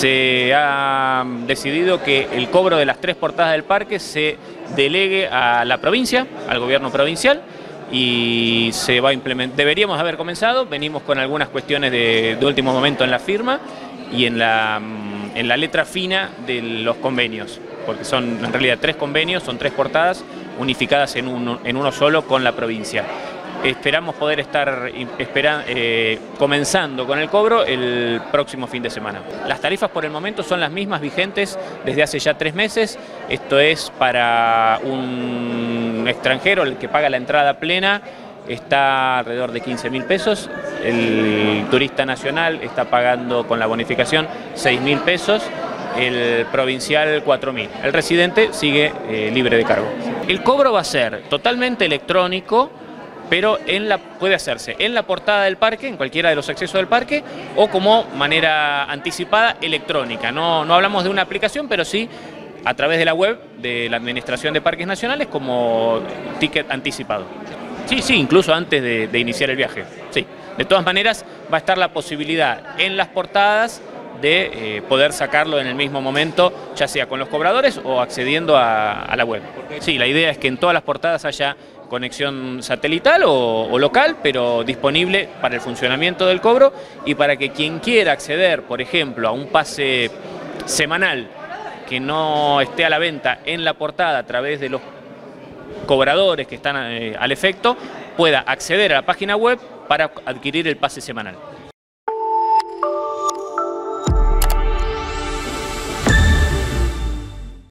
se ha decidido que el cobro de las tres portadas del parque se delegue a la provincia, al gobierno provincial, y se va a implementar. Deberíamos haber comenzado, venimos con algunas cuestiones de, último momento en la firma y en la, en la letra fina de los convenios, porque son en realidad tres convenios, son tres portadas unificadas en uno, en uno solo con la provincia. Esperamos poder estar eh, comenzando con el cobro el próximo fin de semana. Las tarifas por el momento son las mismas vigentes desde hace ya tres meses. Esto es para un extranjero, el que paga la entrada plena, está alrededor de 15 mil pesos. El turista nacional está pagando con la bonificación 6 mil pesos el provincial 4.000. El residente sigue eh, libre de cargo. El cobro va a ser totalmente electrónico, pero en la, puede hacerse en la portada del parque, en cualquiera de los accesos del parque, o como manera anticipada electrónica. No, no hablamos de una aplicación, pero sí a través de la web de la Administración de Parques Nacionales como ticket anticipado. Sí, sí, incluso antes de, iniciar el viaje. Sí. De todas maneras, va a estar la posibilidad en las portadas de eh, poder sacarlo en el mismo momento, ya sea con los cobradores o accediendo a, la web. Sí, la idea es que en todas las portadas haya conexión satelital o, local, pero disponible para el funcionamiento del cobro y para que quien quiera acceder, por ejemplo, a un pase semanal que no esté a la venta en la portada a través de los cobradores que están eh, al efecto, pueda acceder a la página web para adquirir el pase semanal.